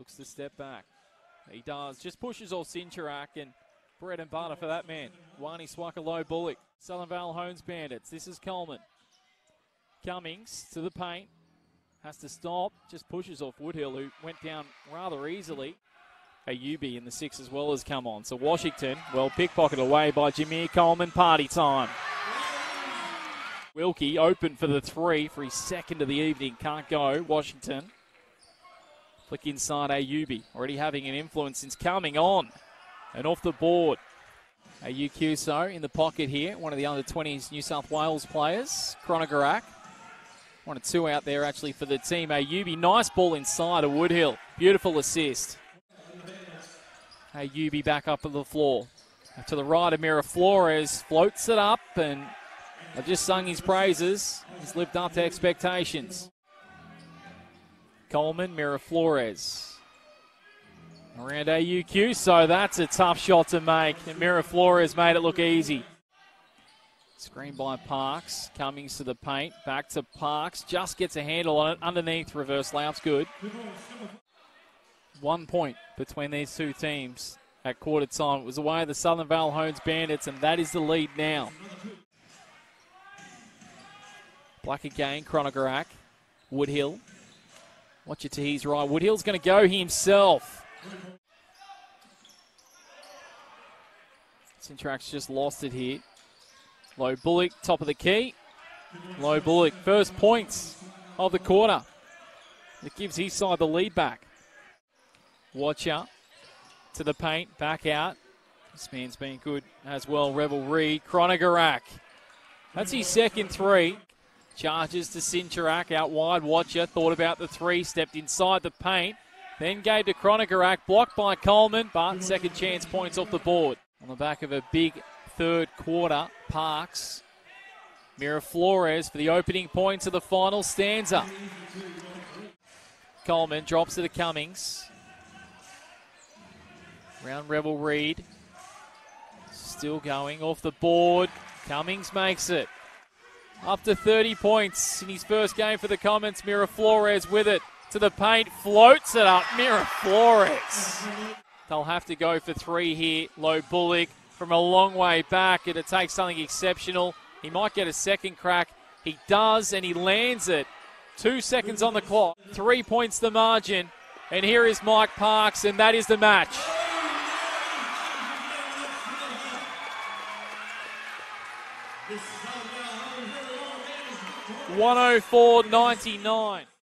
Looks to step back. He does. Just pushes off Sincharak and bread and butter for that man. Wani Swaka Lo Buluk. Southern Vale Homes Bandits. This is Coleman. Cummings to the paint. Has to stop. Just pushes off Woodhill, who went down rather easily. Ayubi in the six as well has come on. So Washington, well pickpocketed away by Jameer Coleman. Party time. Wilkie open for the three for his second of the evening. Can't go. Washington. Flick inside Ayubi. Already having an influence since coming on. And off the board. A U Q Ayukuso in the pocket here. One of the under 20s New South Wales players. Chronogarak. One or two out there actually for the team. Ayubi, nice ball inside of Woodhill. Beautiful assist. Ayubi back up on the floor. To the right, Amira Flores floats it up and I've just sung his praises. He's lived up to expectations. Coleman, Mira Flores. Around AUQ, so that's a tough shot to make. And Mira Flores made it look easy. Screen by Parks. Cummings to the paint. Back to Parks. Just gets a handle on it. Underneath, reverse layup's good. One point between these two teams at quarter time. It was away the Southern Vale Homes Bandits, and that is the lead now. Black again, Chronogarak. Woodhill. Watch it to his right. Woodhill's going to go himself. Sintrax just lost it here. Lo Buluk, top of the key. Lo Buluk, first points of the quarter. It gives his side the lead back. Watch out to the paint, back out. This man's been good as well. Rebel Reed, Chronogarak. That's his second three. Charges to Sincharak out wide. Watcher thought about the three, stepped inside the paint, then gave to Chronogarak, blocked by Coleman, but second chance points off the board. On the back of a big third quarter, Parks. Mira Flores for the opening points of the final stanza. Coleman drops to the Cummings. Round Rebel Reed. Still going off the board. Cummings makes it. Up to 30 points in his first game for the Comets. Mira Flores with it to the paint, floats it up. Mira Flores. They'll have to go for three here. Lo Buluk from a long way back. It'll take something exceptional. He might get a second crack. He does, and he lands it. Two seconds on the clock. Three points the margin. And here is Mike Parks, and that is the match. 104.99.